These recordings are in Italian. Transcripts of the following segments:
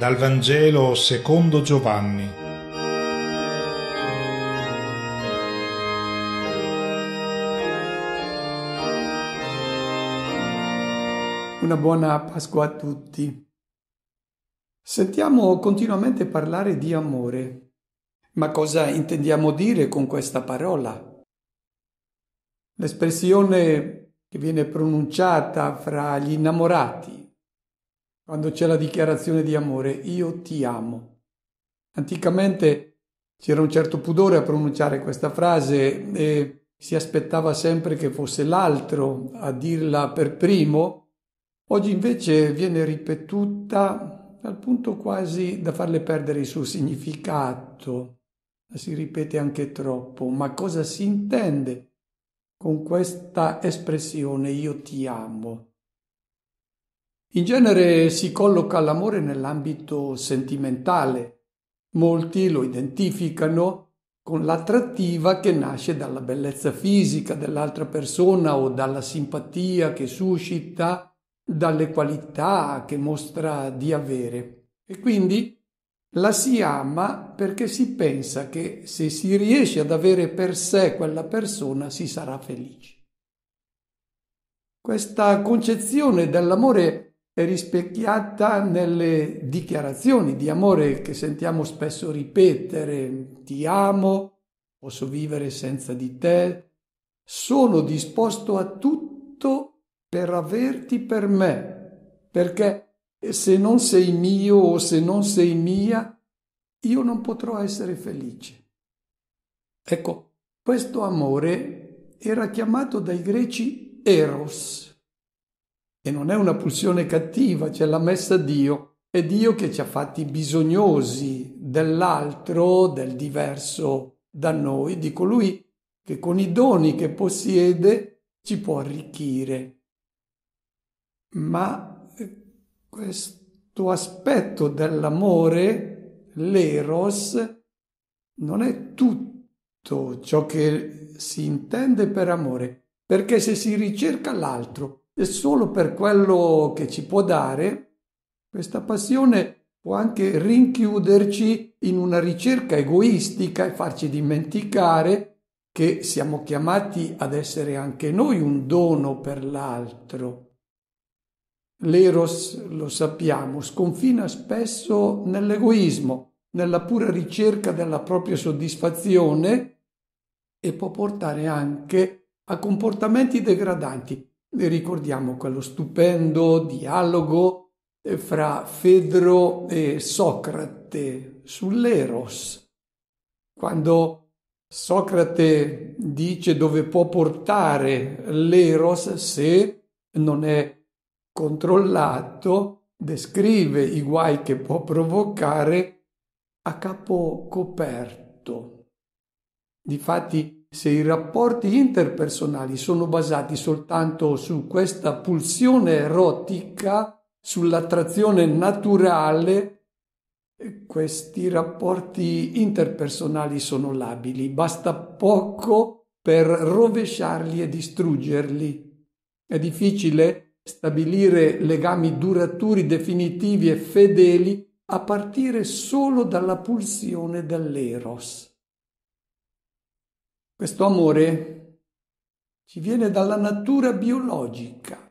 Dal Vangelo secondo Giovanni. Una buona Pasqua a tutti. Sentiamo continuamente parlare di amore, ma cosa intendiamo dire con questa parola? L'espressione che viene pronunciata fra gli innamorati quando c'è la dichiarazione di amore, io ti amo. Anticamente c'era un certo pudore a pronunciare questa frase e si aspettava sempre che fosse l'altro a dirla per primo. Oggi invece viene ripetuta al punto quasi da farle perdere il suo significato. Si ripete anche troppo. Ma cosa si intende con questa espressione io ti amo? In genere si colloca l'amore nell'ambito sentimentale. Molti lo identificano con l'attrattiva che nasce dalla bellezza fisica dell'altra persona o dalla simpatia che suscita, dalle qualità che mostra di avere. E quindi la si ama perché si pensa che se si riesce ad avere per sé quella persona si sarà felice. Questa concezione dell'amore rispecchiata nelle dichiarazioni di amore che sentiamo spesso ripetere. Ti amo, posso vivere senza di te, sono disposto a tutto per averti per me, perché se non sei mio o se non sei mia, io non potrò essere felice. Ecco, questo amore era chiamato dai greci eros, e non è una pulsione cattiva, c'è la messa Dio. È Dio che ci ha fatti bisognosi dell'altro, del diverso da noi, di colui che con i doni che possiede ci può arricchire. Ma eh, questo aspetto dell'amore, l'eros, non è tutto ciò che si intende per amore, perché se si ricerca l'altro e solo per quello che ci può dare, questa passione può anche rinchiuderci in una ricerca egoistica e farci dimenticare che siamo chiamati ad essere anche noi un dono per l'altro. L'eros, lo sappiamo, sconfina spesso nell'egoismo, nella pura ricerca della propria soddisfazione e può portare anche a comportamenti degradanti, ricordiamo quello stupendo dialogo eh, fra Fedro e Socrate sull'Eros, quando Socrate dice dove può portare l'Eros se non è controllato, descrive i guai che può provocare a capo coperto. Difatti se i rapporti interpersonali sono basati soltanto su questa pulsione erotica, sull'attrazione naturale, questi rapporti interpersonali sono labili, basta poco per rovesciarli e distruggerli. È difficile stabilire legami duraturi, definitivi e fedeli a partire solo dalla pulsione dell'eros. Questo amore ci viene dalla natura biologica,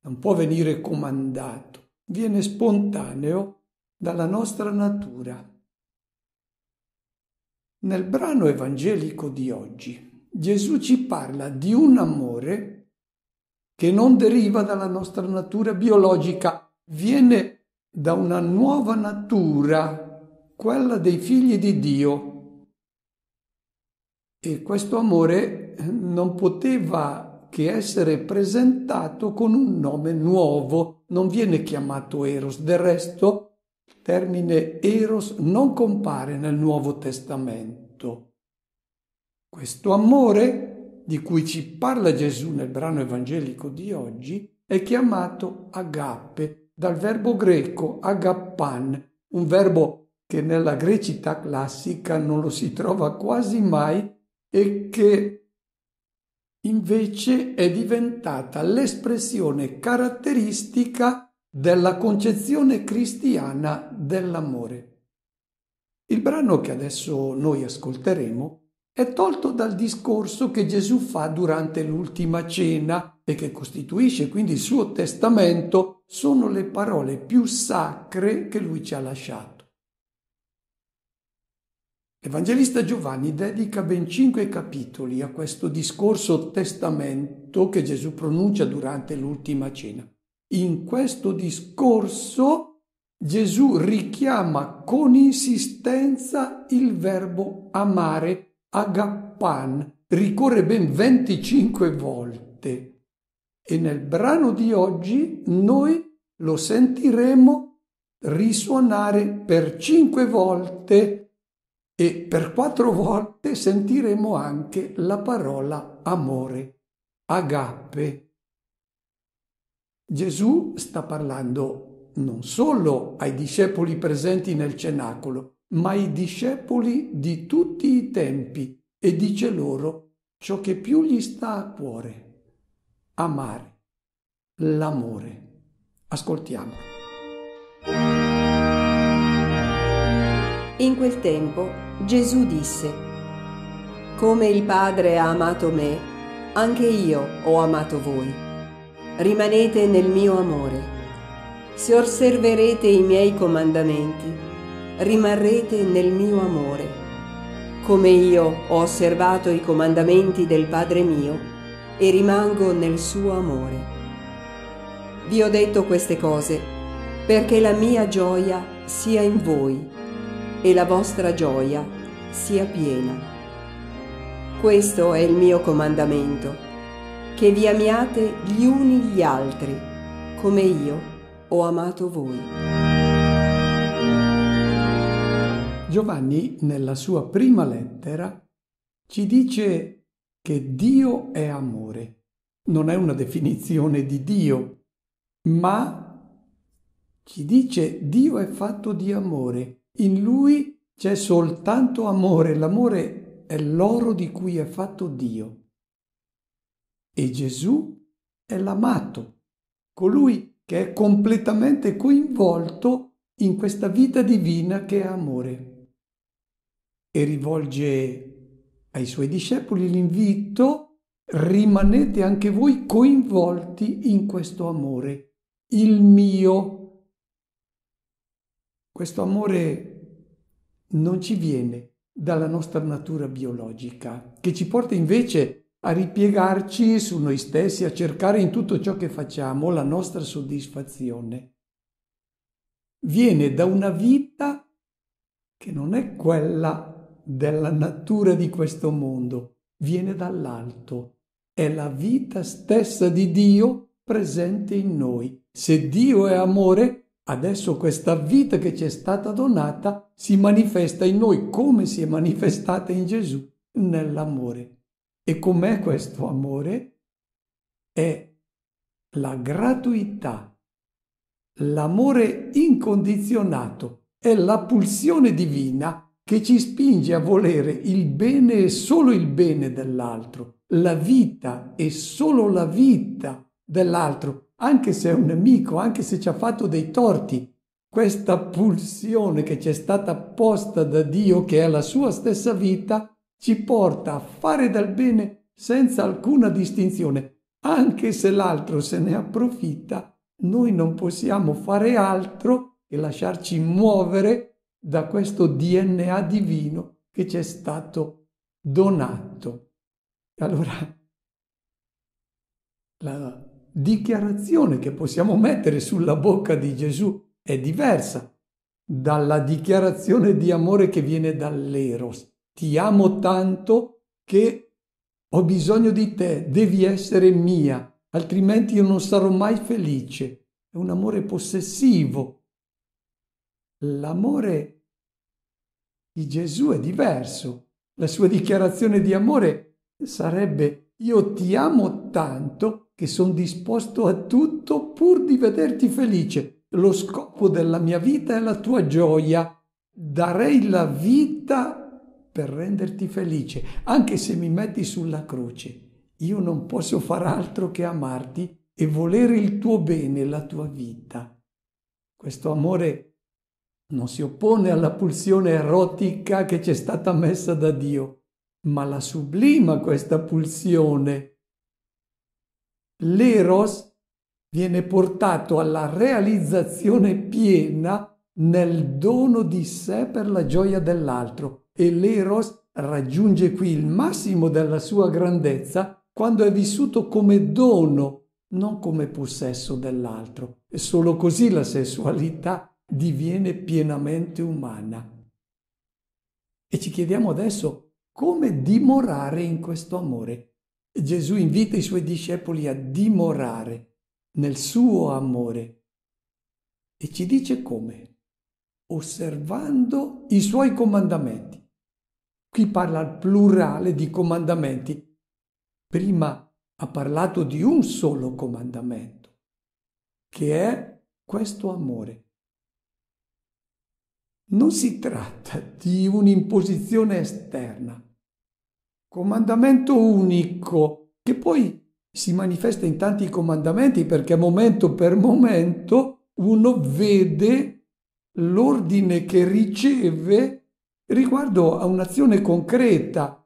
non può venire comandato, viene spontaneo dalla nostra natura. Nel brano evangelico di oggi Gesù ci parla di un amore che non deriva dalla nostra natura biologica, viene da una nuova natura, quella dei figli di Dio, e questo amore non poteva che essere presentato con un nome nuovo, non viene chiamato Eros. Del resto, il termine Eros non compare nel Nuovo Testamento. Questo amore di cui ci parla Gesù nel brano evangelico di oggi è chiamato agape, dal verbo greco agappan, un verbo che nella grecità classica non lo si trova quasi mai e che invece è diventata l'espressione caratteristica della concezione cristiana dell'amore. Il brano che adesso noi ascolteremo è tolto dal discorso che Gesù fa durante l'ultima cena e che costituisce quindi il suo testamento, sono le parole più sacre che lui ci ha lasciato. L'Evangelista Giovanni dedica ben cinque capitoli a questo discorso testamento che Gesù pronuncia durante l'ultima cena. In questo discorso Gesù richiama con insistenza il verbo amare agappan ricorre ben 25 volte e nel brano di oggi noi lo sentiremo risuonare per cinque volte e per quattro volte sentiremo anche la parola amore, agape. Gesù sta parlando non solo ai discepoli presenti nel cenacolo, ma i discepoli di tutti i tempi e dice loro ciò che più gli sta a cuore, amare, l'amore. Ascoltiamo. In quel tempo Gesù disse, Come il Padre ha amato me, anche io ho amato voi. Rimanete nel mio amore. Se osserverete i miei comandamenti, rimarrete nel mio amore, come io ho osservato i comandamenti del Padre mio e rimango nel suo amore. Vi ho detto queste cose perché la mia gioia sia in voi e la vostra gioia sia piena. Questo è il mio comandamento, che vi amiate gli uni gli altri, come io ho amato voi. Giovanni nella sua prima lettera ci dice che Dio è amore. Non è una definizione di Dio, ma ci dice Dio è fatto di amore. In lui c'è soltanto amore. L'amore è l'oro di cui è fatto Dio. E Gesù è l'amato, colui che è completamente coinvolto in questa vita divina che è amore e rivolge ai suoi discepoli l'invito, rimanete anche voi coinvolti in questo amore, il mio. Questo amore non ci viene dalla nostra natura biologica, che ci porta invece a ripiegarci su noi stessi, a cercare in tutto ciò che facciamo la nostra soddisfazione. Viene da una vita che non è quella della natura di questo mondo, viene dall'alto, è la vita stessa di Dio presente in noi. Se Dio è amore, adesso questa vita che ci è stata donata si manifesta in noi come si è manifestata in Gesù nell'amore. E com'è questo amore? È la gratuità, l'amore incondizionato, è la pulsione divina che ci spinge a volere il bene e solo il bene dell'altro, la vita e solo la vita dell'altro, anche se è un nemico, anche se ci ha fatto dei torti. Questa pulsione che ci è stata posta da Dio, che è la sua stessa vita, ci porta a fare del bene senza alcuna distinzione. Anche se l'altro se ne approfitta, noi non possiamo fare altro che lasciarci muovere da questo DNA divino che ci è stato donato. Allora, la dichiarazione che possiamo mettere sulla bocca di Gesù è diversa dalla dichiarazione di amore che viene dall'Eros. Ti amo tanto che ho bisogno di te, devi essere mia, altrimenti io non sarò mai felice. È un amore possessivo, L'amore di Gesù è diverso. La sua dichiarazione di amore sarebbe io ti amo tanto che sono disposto a tutto pur di vederti felice. Lo scopo della mia vita è la tua gioia. Darei la vita per renderti felice, anche se mi metti sulla croce. Io non posso far altro che amarti e volere il tuo bene, la tua vita. Questo amore non si oppone alla pulsione erotica che ci è stata messa da Dio, ma la sublima questa pulsione. L'eros viene portato alla realizzazione piena nel dono di sé per la gioia dell'altro e l'eros raggiunge qui il massimo della sua grandezza quando è vissuto come dono, non come possesso dell'altro. E solo così la sessualità diviene pienamente umana. E ci chiediamo adesso come dimorare in questo amore. Gesù invita i suoi discepoli a dimorare nel suo amore e ci dice come? Osservando i suoi comandamenti. Qui parla al plurale di comandamenti. Prima ha parlato di un solo comandamento, che è questo amore. Non si tratta di un'imposizione esterna. Comandamento unico, che poi si manifesta in tanti comandamenti perché momento per momento uno vede l'ordine che riceve riguardo a un'azione concreta,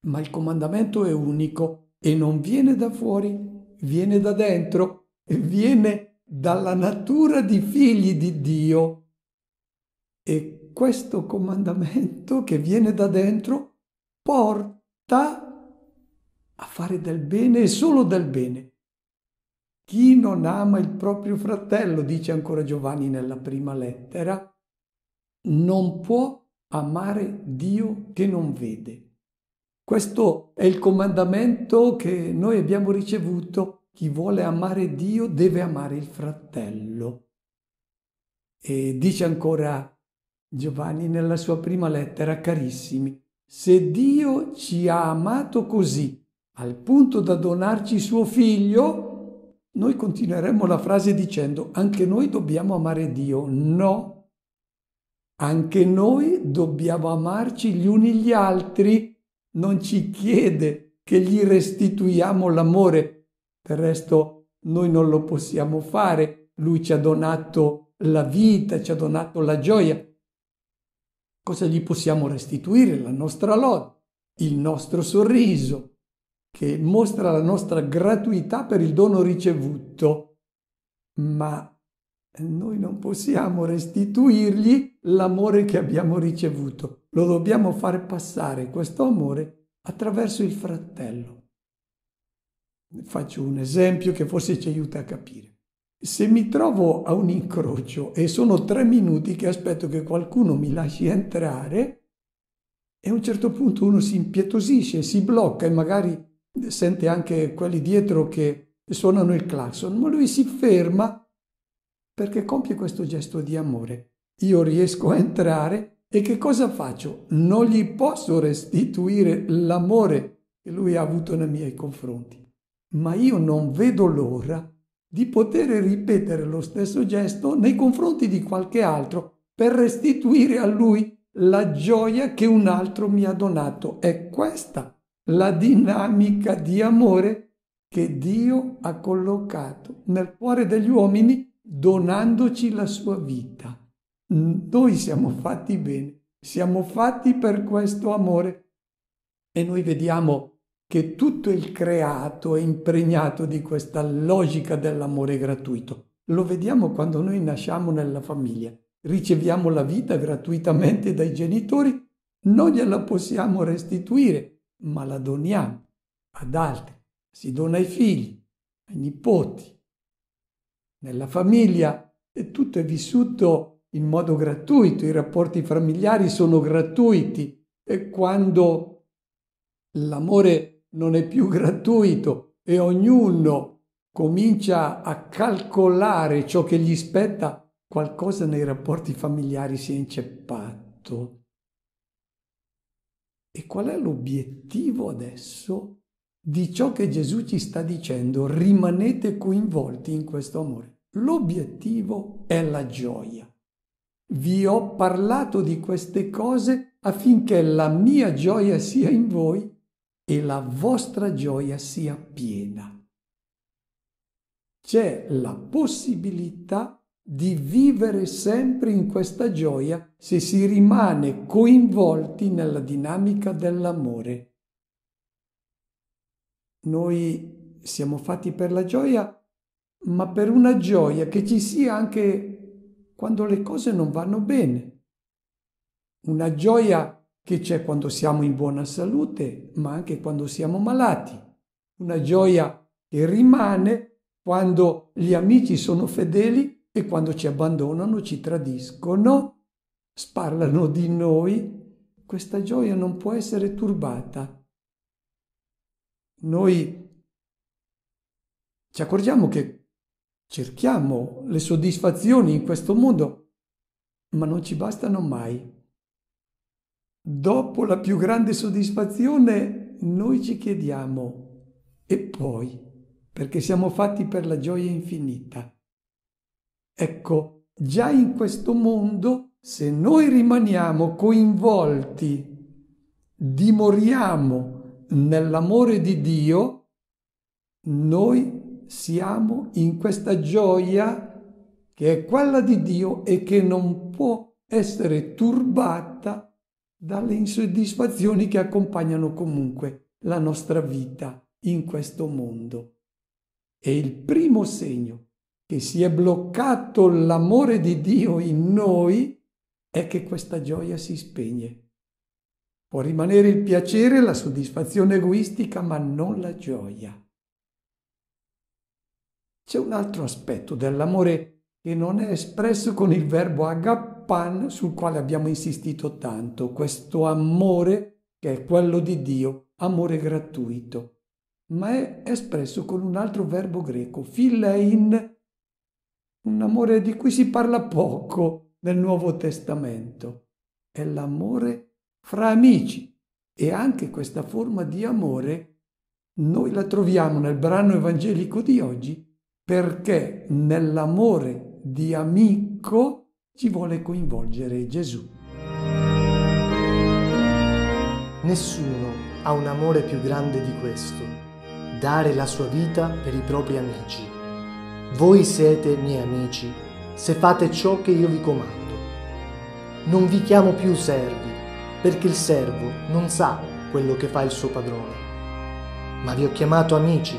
ma il comandamento è unico e non viene da fuori, viene da dentro, viene dalla natura di figli di Dio. E questo comandamento che viene da dentro porta a fare del bene e solo del bene. Chi non ama il proprio fratello, dice ancora Giovanni nella prima lettera, non può amare Dio che non vede. Questo è il comandamento che noi abbiamo ricevuto. Chi vuole amare Dio deve amare il fratello. E dice ancora Giovanni nella sua prima lettera, carissimi, se Dio ci ha amato così, al punto da donarci suo figlio, noi continueremo la frase dicendo anche noi dobbiamo amare Dio. No, anche noi dobbiamo amarci gli uni gli altri, non ci chiede che gli restituiamo l'amore, del resto noi non lo possiamo fare, lui ci ha donato la vita, ci ha donato la gioia. Cosa gli possiamo restituire? La nostra lode, il nostro sorriso, che mostra la nostra gratuità per il dono ricevuto, ma noi non possiamo restituirgli l'amore che abbiamo ricevuto, lo dobbiamo fare passare questo amore attraverso il fratello. Faccio un esempio che forse ci aiuta a capire. Se mi trovo a un incrocio e sono tre minuti che aspetto che qualcuno mi lasci entrare, e a un certo punto uno si impietosisce, si blocca e magari sente anche quelli dietro che suonano il clacson, ma lui si ferma perché compie questo gesto di amore. Io riesco a entrare e che cosa faccio? Non gli posso restituire l'amore che lui ha avuto nei miei confronti, ma io non vedo l'ora di poter ripetere lo stesso gesto nei confronti di qualche altro per restituire a lui la gioia che un altro mi ha donato. È questa la dinamica di amore che Dio ha collocato nel cuore degli uomini donandoci la sua vita. Noi siamo fatti bene, siamo fatti per questo amore e noi vediamo che tutto il creato è impregnato di questa logica dell'amore gratuito. Lo vediamo quando noi nasciamo nella famiglia, riceviamo la vita gratuitamente dai genitori, non gliela possiamo restituire, ma la doniamo ad altri. Si dona ai figli, ai nipoti, nella famiglia tutto è vissuto in modo gratuito, i rapporti familiari sono gratuiti e quando l'amore non è più gratuito e ognuno comincia a calcolare ciò che gli spetta, qualcosa nei rapporti familiari si è inceppato. E qual è l'obiettivo adesso? di ciò che Gesù ci sta dicendo, rimanete coinvolti in questo amore. L'obiettivo è la gioia. Vi ho parlato di queste cose affinché la mia gioia sia in voi e la vostra gioia sia piena. C'è la possibilità di vivere sempre in questa gioia se si rimane coinvolti nella dinamica dell'amore. Noi siamo fatti per la gioia, ma per una gioia che ci sia anche quando le cose non vanno bene. Una gioia che c'è quando siamo in buona salute, ma anche quando siamo malati. Una gioia che rimane quando gli amici sono fedeli e quando ci abbandonano, ci tradiscono, sparlano di noi, questa gioia non può essere turbata. Noi ci accorgiamo che cerchiamo le soddisfazioni in questo mondo, ma non ci bastano mai. Dopo la più grande soddisfazione noi ci chiediamo, e poi, perché siamo fatti per la gioia infinita. Ecco, già in questo mondo, se noi rimaniamo coinvolti, dimoriamo nell'amore di Dio, noi siamo in questa gioia che è quella di Dio e che non può essere turbata dalle insoddisfazioni che accompagnano comunque la nostra vita in questo mondo. E il primo segno che si è bloccato l'amore di Dio in noi, è che questa gioia si spegne. Può rimanere il piacere, la soddisfazione egoistica, ma non la gioia. C'è un altro aspetto dell'amore che non è espresso con il verbo agappan sul quale abbiamo insistito tanto, questo amore che è quello di Dio, amore gratuito, ma è espresso con un altro verbo greco, philein, un amore di cui si parla poco nel Nuovo Testamento. È l'amore fra amici e anche questa forma di amore noi la troviamo nel brano evangelico di oggi perché nell'amore di amico ci vuole coinvolgere Gesù. Nessuno ha un amore più grande di questo, dare la sua vita per i propri amici. Voi siete miei amici se fate ciò che io vi comando. Non vi chiamo più servi, perché il servo non sa quello che fa il suo padrone. Ma vi ho chiamato amici,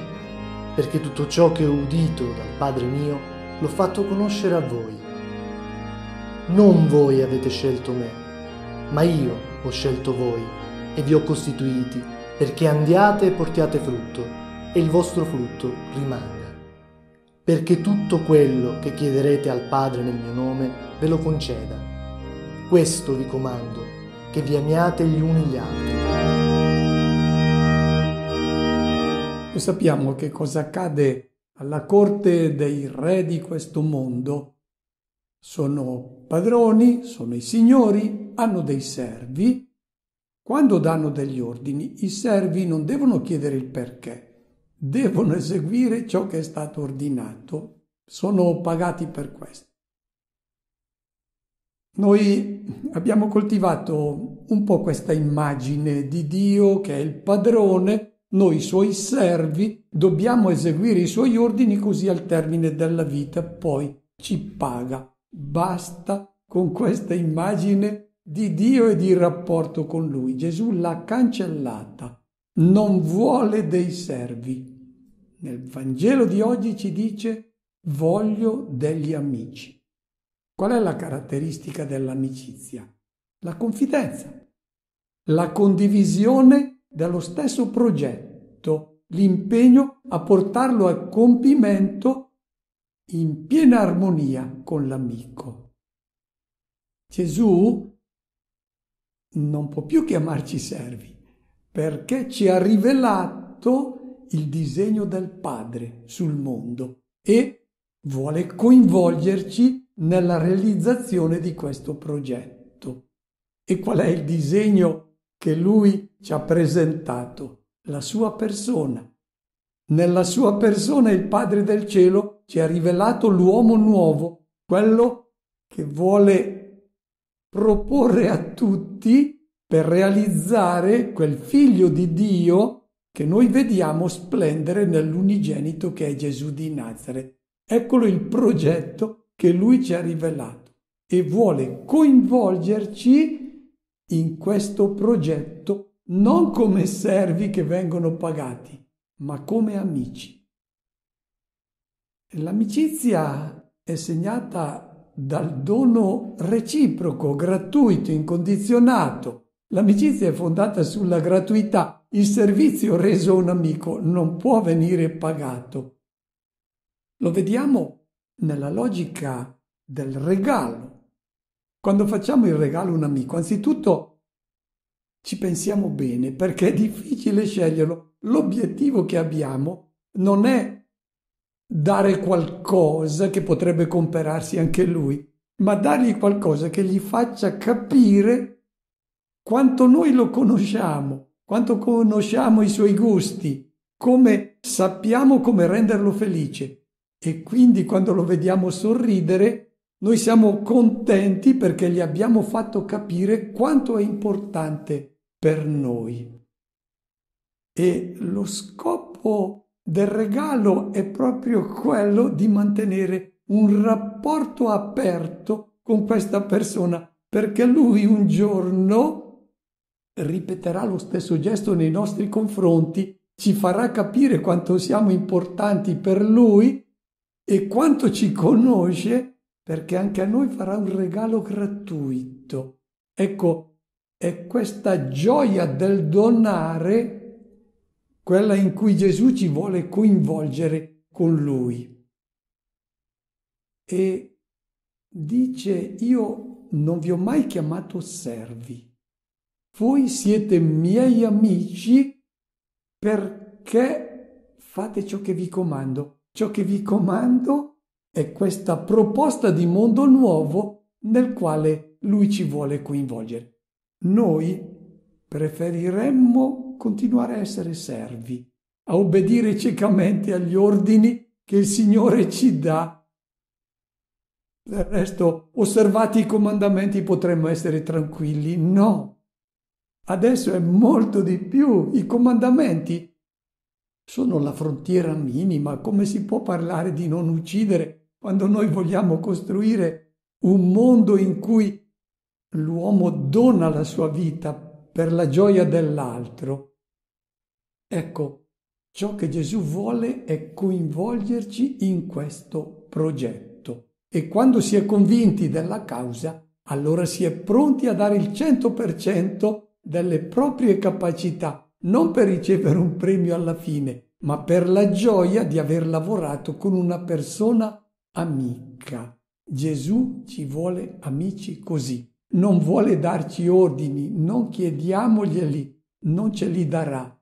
perché tutto ciò che ho udito dal Padre mio l'ho fatto conoscere a voi. Non voi avete scelto me, ma io ho scelto voi e vi ho costituiti perché andiate e portiate frutto e il vostro frutto rimanga perché tutto quello che chiederete al Padre nel mio nome ve lo conceda. Questo vi comando, che vi amiate gli uni gli altri. Noi sappiamo che cosa accade alla corte dei re di questo mondo. Sono padroni, sono i signori, hanno dei servi. Quando danno degli ordini, i servi non devono chiedere il perché devono eseguire ciò che è stato ordinato, sono pagati per questo. Noi abbiamo coltivato un po' questa immagine di Dio che è il padrone, noi suoi servi dobbiamo eseguire i suoi ordini così al termine della vita poi ci paga. Basta con questa immagine di Dio e di rapporto con lui. Gesù l'ha cancellata non vuole dei servi. Nel Vangelo di oggi ci dice voglio degli amici. Qual è la caratteristica dell'amicizia? La confidenza, la condivisione dello stesso progetto, l'impegno a portarlo a compimento in piena armonia con l'amico. Gesù non può più chiamarci servi, perché ci ha rivelato il disegno del Padre sul mondo e vuole coinvolgerci nella realizzazione di questo progetto. E qual è il disegno che lui ci ha presentato? La sua persona. Nella sua persona il Padre del cielo ci ha rivelato l'uomo nuovo, quello che vuole proporre a tutti per realizzare quel figlio di Dio che noi vediamo splendere nell'unigenito che è Gesù di Nazareth. Eccolo il progetto che lui ci ha rivelato e vuole coinvolgerci in questo progetto non come servi che vengono pagati, ma come amici. L'amicizia è segnata dal dono reciproco, gratuito, incondizionato. L'amicizia è fondata sulla gratuità. Il servizio reso a un amico non può venire pagato. Lo vediamo nella logica del regalo. Quando facciamo il regalo a un amico, anzitutto ci pensiamo bene perché è difficile sceglierlo. L'obiettivo che abbiamo non è dare qualcosa che potrebbe comperarsi anche lui, ma dargli qualcosa che gli faccia capire quanto noi lo conosciamo, quanto conosciamo i suoi gusti, come sappiamo come renderlo felice. E quindi quando lo vediamo sorridere, noi siamo contenti perché gli abbiamo fatto capire quanto è importante per noi. E lo scopo del regalo è proprio quello di mantenere un rapporto aperto con questa persona, perché lui un giorno ripeterà lo stesso gesto nei nostri confronti, ci farà capire quanto siamo importanti per lui e quanto ci conosce, perché anche a noi farà un regalo gratuito. Ecco, è questa gioia del donare quella in cui Gesù ci vuole coinvolgere con lui. E dice, io non vi ho mai chiamato servi, voi siete miei amici perché fate ciò che vi comando. Ciò che vi comando è questa proposta di mondo nuovo nel quale lui ci vuole coinvolgere. Noi preferiremmo continuare a essere servi, a obbedire ciecamente agli ordini che il Signore ci dà. Del resto, osservati i comandamenti potremmo essere tranquilli. No. Adesso è molto di più. I comandamenti sono la frontiera minima. Come si può parlare di non uccidere quando noi vogliamo costruire un mondo in cui l'uomo dona la sua vita per la gioia dell'altro? Ecco, ciò che Gesù vuole è coinvolgerci in questo progetto e quando si è convinti della causa, allora si è pronti a dare il 100% delle proprie capacità, non per ricevere un premio alla fine, ma per la gioia di aver lavorato con una persona amica. Gesù ci vuole amici così. Non vuole darci ordini, non chiediamoglieli, non ce li darà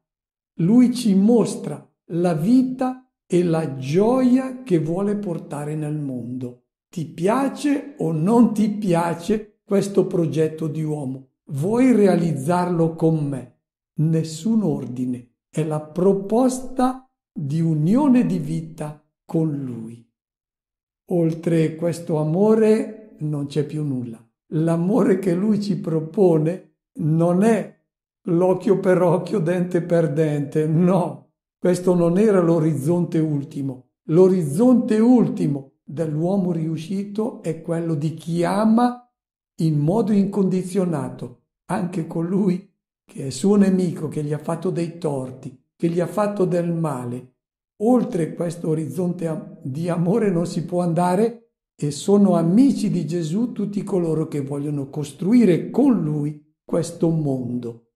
lui ci mostra la vita e la gioia che vuole portare nel mondo. Ti piace o non ti piace questo progetto di uomo? Vuoi realizzarlo con me? Nessun ordine, è la proposta di unione di vita con lui. Oltre questo amore non c'è più nulla. L'amore che lui ci propone non è l'occhio per occhio, dente per dente. No, questo non era l'orizzonte ultimo. L'orizzonte ultimo dell'uomo riuscito è quello di chi ama in modo incondizionato anche colui che è suo nemico, che gli ha fatto dei torti, che gli ha fatto del male. Oltre questo orizzonte di amore non si può andare e sono amici di Gesù tutti coloro che vogliono costruire con lui questo mondo.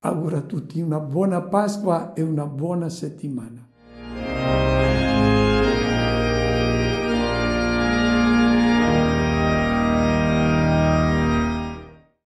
Auguro a tutti una buona Pasqua e una buona settimana.